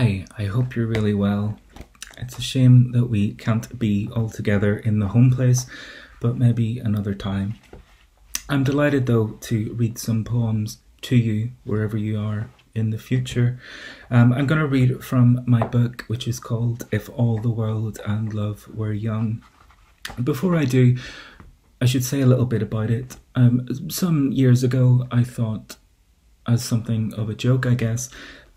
Hi, I hope you're really well. It's a shame that we can't be all together in the home place, but maybe another time. I'm delighted though to read some poems to you wherever you are in the future. Um, I'm going to read from my book, which is called If All the World and Love Were Young. Before I do, I should say a little bit about it. Um, some years ago, I thought, as something of a joke, I guess,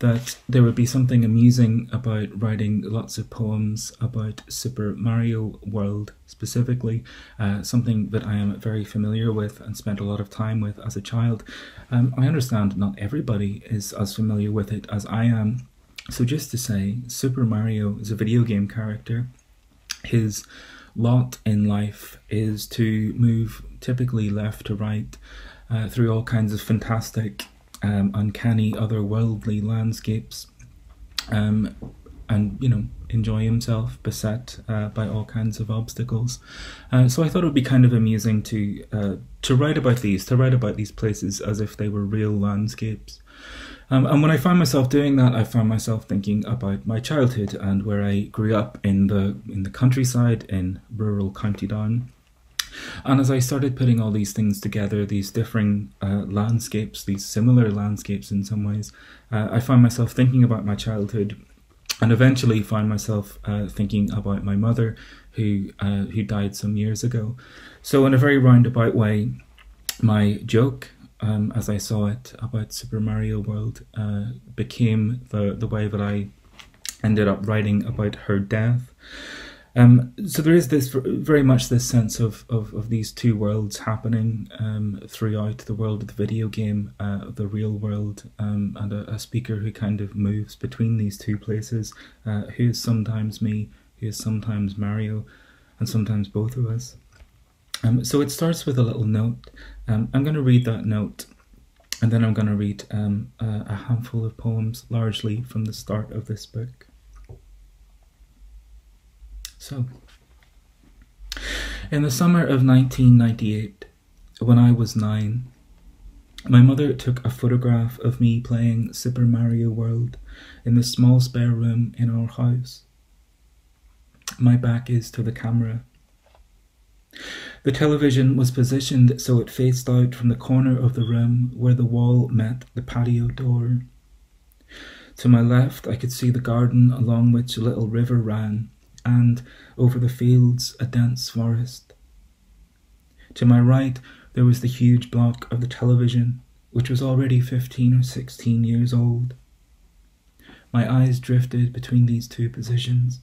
that there would be something amusing about writing lots of poems about Super Mario World specifically, uh, something that I am very familiar with and spent a lot of time with as a child. Um, I understand not everybody is as familiar with it as I am, so just to say, Super Mario is a video game character. His lot in life is to move typically left to right uh, through all kinds of fantastic um, uncanny, otherworldly landscapes, um, and you know enjoy himself, beset uh, by all kinds of obstacles. Uh, so I thought it would be kind of amusing to uh, to write about these, to write about these places as if they were real landscapes. Um, and when I found myself doing that, I found myself thinking about my childhood and where I grew up in the in the countryside in rural County Down. And as I started putting all these things together, these differing uh, landscapes, these similar landscapes in some ways, uh, I found myself thinking about my childhood and eventually found myself uh, thinking about my mother who, uh, who died some years ago. So, in a very roundabout way, my joke, um, as I saw it about Super Mario World, uh, became the, the way that I ended up writing about her death. Um, so there is this very much this sense of, of, of these two worlds happening um, throughout the world of the video game, uh, the real world, um, and a, a, speaker who kind of moves between these two places, uh, who is sometimes me, who is sometimes Mario, and sometimes both of us. Um, so it starts with a little note. Um, I'm going to read that note, and then I'm going to read um, a, a handful of poems, largely from the start of this book. So, in the summer of 1998, when I was nine, my mother took a photograph of me playing Super Mario World in the small spare room in our house. My back is to the camera. The television was positioned so it faced out from the corner of the room where the wall met the patio door. To my left, I could see the garden along which a little river ran, and over the fields a dense forest. To my right, there was the huge block of the television, which was already 15 or 16 years old. My eyes drifted between these two positions.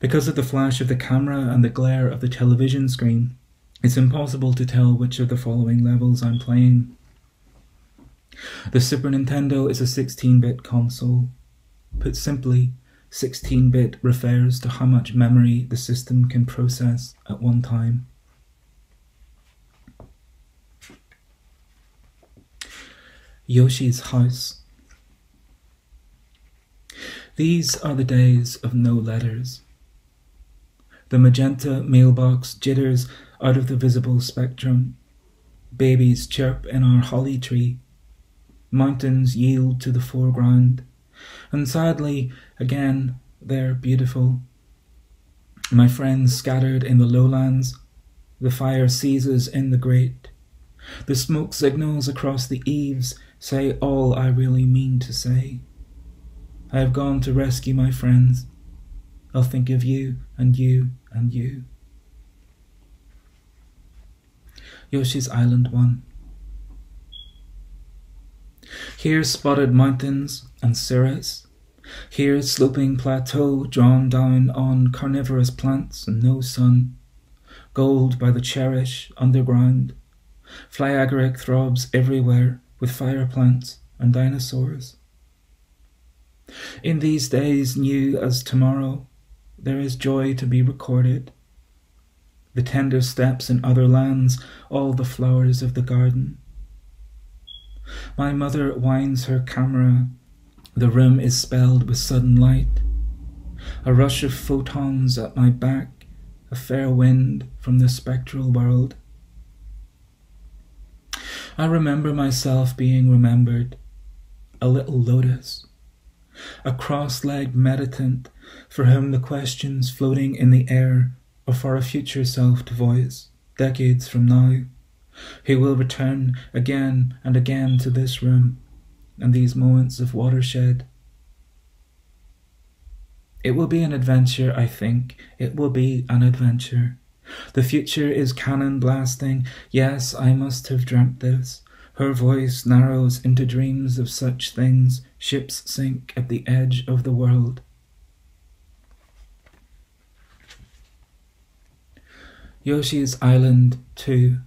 Because of the flash of the camera and the glare of the television screen, it's impossible to tell which of the following levels I'm playing. The Super Nintendo is a 16 bit console. Put simply, 16 bit refers to how much memory the system can process at one time. Yoshi's House. These are the days of no letters. The magenta mailbox jitters out of the visible spectrum. Babies chirp in our holly tree. Mountains yield to the foreground. And sadly, Again, they're beautiful. My friends scattered in the lowlands, the fire seizes in the grate. The smoke signals across the eaves say all I really mean to say. I have gone to rescue my friends. I'll think of you and you and you. Yoshi's Island 1. Here spotted mountains and cirrus, here, sloping plateau drawn down on carnivorous plants and no sun. Gold by the cherish underground. Flyagaric throbs everywhere with fire plants and dinosaurs. In these days, new as tomorrow, there is joy to be recorded. The tender steps in other lands, all the flowers of the garden. My mother winds her camera. The room is spelled with sudden light. A rush of photons at my back, a fair wind from the spectral world. I remember myself being remembered, a little lotus, a cross legged meditant for whom the questions floating in the air are for a future self to voice, decades from now, who will return again and again to this room and these moments of watershed. It will be an adventure, I think. It will be an adventure. The future is cannon blasting. Yes, I must have dreamt this. Her voice narrows into dreams of such things. Ships sink at the edge of the world. Yoshi's Island 2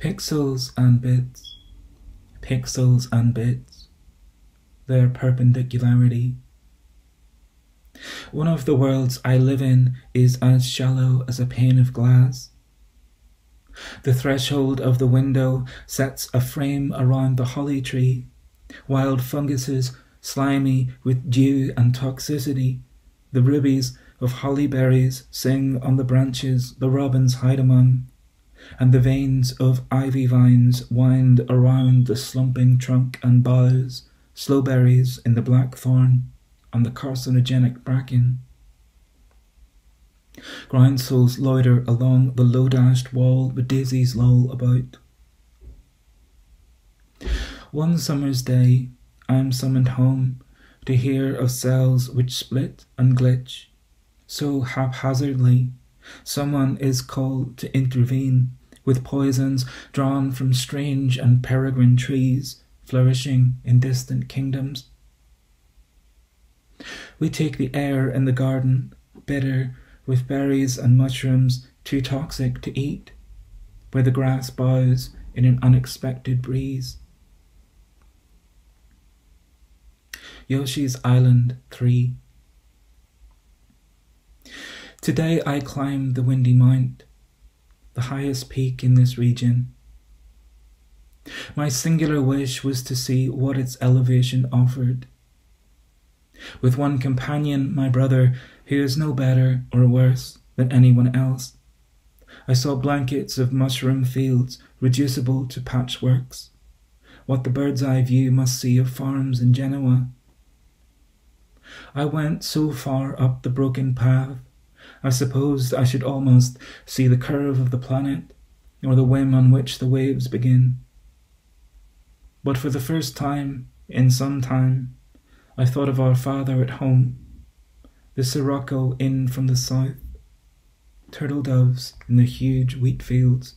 Pixels and bits, pixels and bits, their perpendicularity. One of the worlds I live in is as shallow as a pane of glass. The threshold of the window sets a frame around the holly tree. Wild funguses, slimy with dew and toxicity. The rubies of holly berries sing on the branches the robins hide among, and the veins of ivy vines wind around the slumping trunk and boughs, sloe berries in the blackthorn, and the carcinogenic bracken. Groundsels loiter along the low dashed wall with daisies loll about. One summer's day, I am summoned home to hear of cells which split and glitch. So haphazardly, someone is called to intervene with poisons drawn from strange and peregrine trees flourishing in distant kingdoms. We take the air in the garden, bitter with berries and mushrooms too toxic to eat, where the grass bows in an unexpected breeze. Yoshi's Island 3 Today I climbed the Windy Mount, the highest peak in this region. My singular wish was to see what its elevation offered. With one companion, my brother, who is no better or worse than anyone else. I saw blankets of mushroom fields reducible to patchworks, what the bird's eye view must see of farms in Genoa. I went so far up the broken path, I supposed I should almost see the curve of the planet, or the whim on which the waves begin. But for the first time in some time, I thought of our father at home the sirocco in from the south, turtle doves in the huge wheat fields.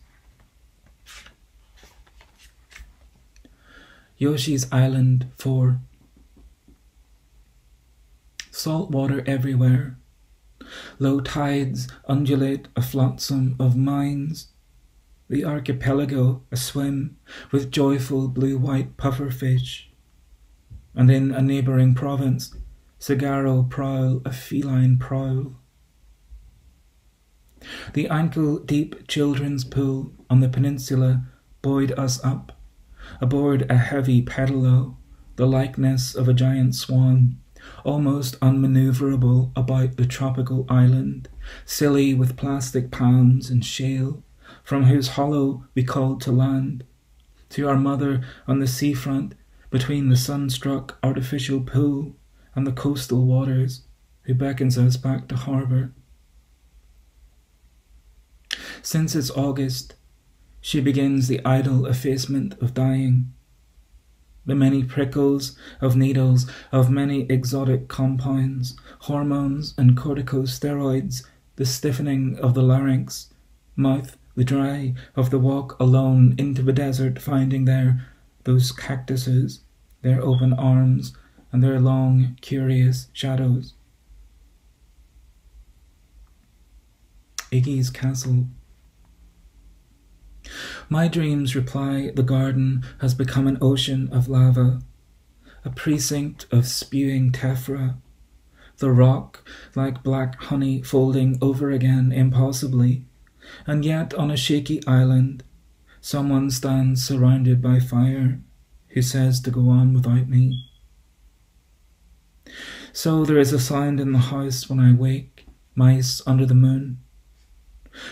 Yoshi's Island 4 Salt water everywhere. Low tides undulate a flotsam of mines. The archipelago a swim with joyful blue white pufferfish. And in a neighbouring province, Cigarro prowl, a feline prowl. The ankle deep children's pool on the peninsula buoyed us up, aboard a heavy pedalo, the likeness of a giant swan, almost unmaneuverable about the tropical island, silly with plastic palms and shale, from whose hollow we called to land, to our mother on the seafront between the sun-struck artificial pool and the coastal waters, who beckons us back to harbour. Since it's August, she begins the idle effacement of dying. The many prickles of needles of many exotic compounds, hormones and corticosteroids, the stiffening of the larynx, mouth, the dry of the walk alone into the desert, finding there those cactuses, their open arms, and their long, curious shadows. Iggy's castle. My dreams reply the garden has become an ocean of lava, a precinct of spewing tephra, the rock like black honey folding over again impossibly, and yet on a shaky island, someone stands surrounded by fire who says to go on without me. So there is a sound in the house when I wake, mice under the moon.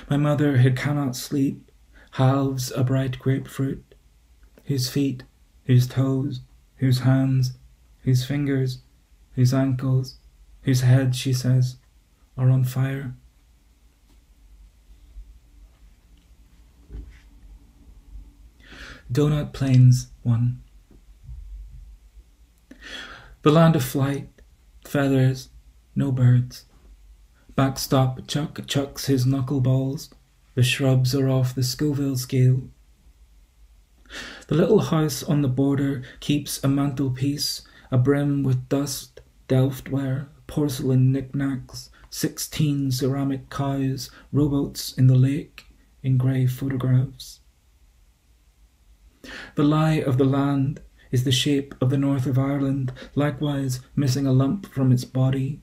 My mother, who cannot sleep, halves a bright grapefruit, whose feet, whose toes, whose hands whose fingers, whose ankles, whose head, she says, are on fire. Donut Plains 1 The land of flight, feathers, no birds. Backstop Chuck chucks his knuckleballs. The shrubs are off the Scoville scale. The little house on the border keeps a mantelpiece, abrim with dust, delftware, porcelain knickknacks, sixteen ceramic cows, rowboats in the lake, in grey photographs. The lie of the land is the shape of the north of Ireland, likewise missing a lump from its body,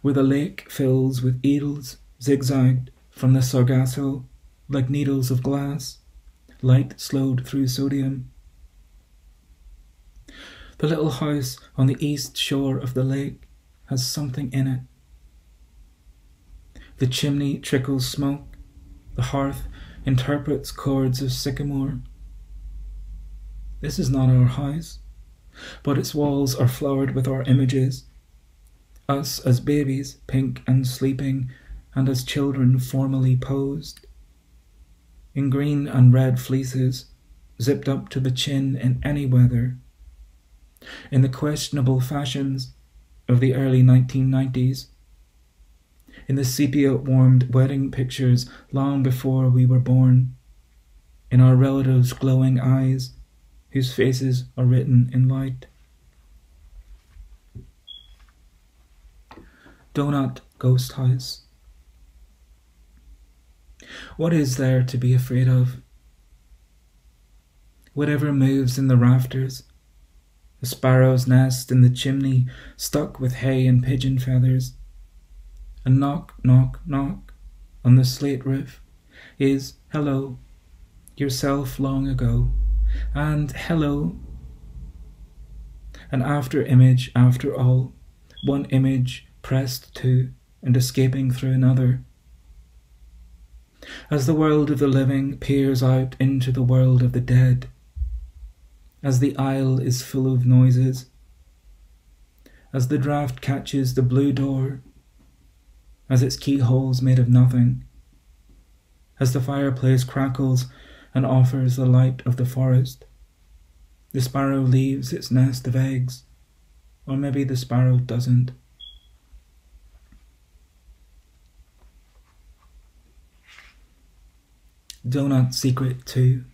where the lake fills with eels zigzagged from the sargasso like needles of glass, light slowed through sodium. The little house on the east shore of the lake has something in it. The chimney trickles smoke, the hearth interprets chords of sycamore. This is not our house, but its walls are flowered with our images. Us as babies, pink and sleeping, and as children formally posed. In green and red fleeces, zipped up to the chin in any weather. In the questionable fashions of the early 1990s. In the sepia warmed wedding pictures long before we were born. In our relatives' glowing eyes, whose faces are written in light. Donut Ghost House. What is there to be afraid of? Whatever moves in the rafters, a sparrow's nest in the chimney stuck with hay and pigeon feathers. A knock, knock, knock on the slate roof is hello, yourself long ago, and hello. An after image after all, one image pressed to and escaping through another. As the world of the living peers out into the world of the dead, as the isle is full of noises, as the draught catches the blue door, as its keyhole's made of nothing, as the fireplace crackles and offers the light of the forest, the sparrow leaves its nest of eggs, or maybe the sparrow doesn't. Donut Secret 2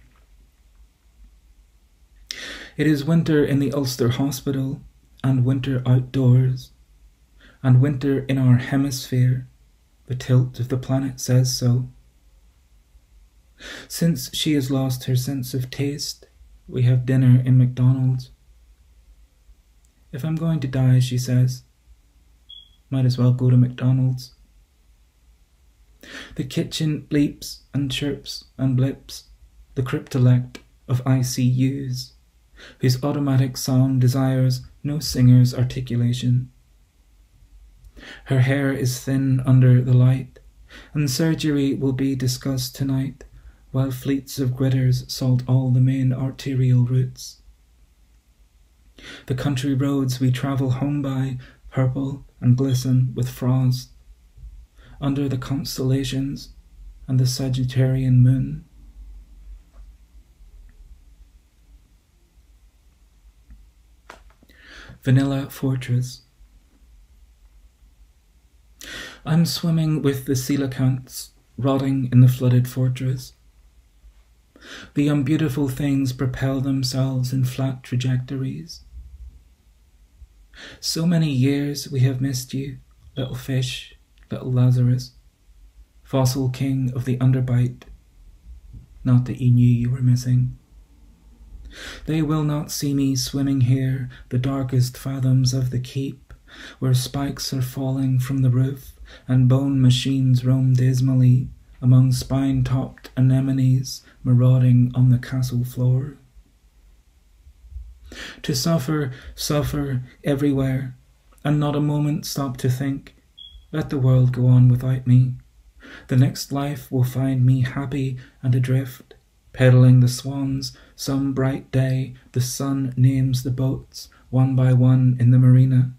it is winter in the Ulster Hospital, and winter outdoors, and winter in our hemisphere. The tilt of the planet says so. Since she has lost her sense of taste, we have dinner in McDonald's. If I'm going to die, she says, might as well go to McDonald's. The kitchen bleeps and chirps and blips, the cryptolect of ICUs whose automatic song desires no singer's articulation. Her hair is thin under the light, and surgery will be discussed tonight while fleets of gritters salt all the main arterial routes. The country roads we travel home by purple and glisten with frost. Under the constellations and the Sagittarian moon. Vanilla Fortress. I'm swimming with the coelacanths, rotting in the flooded fortress. The unbeautiful things propel themselves in flat trajectories. So many years we have missed you, little fish, Lazarus, fossil king of the underbite. Not that you knew you were missing. They will not see me swimming here, the darkest fathoms of the keep, where spikes are falling from the roof, and bone machines roam dismally among spine topped anemones marauding on the castle floor. To suffer, suffer everywhere, and not a moment stop to think, let the world go on without me. The next life will find me happy and adrift, Peddling the swans, some bright day the sun names the boats one by one in the marina.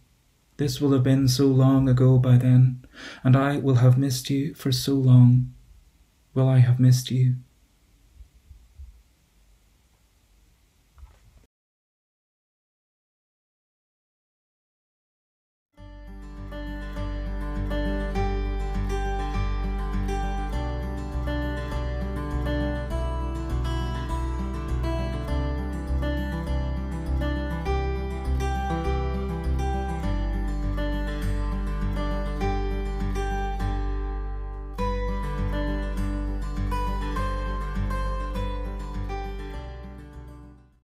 This will have been so long ago by then, and I will have missed you for so long. Will I have missed you?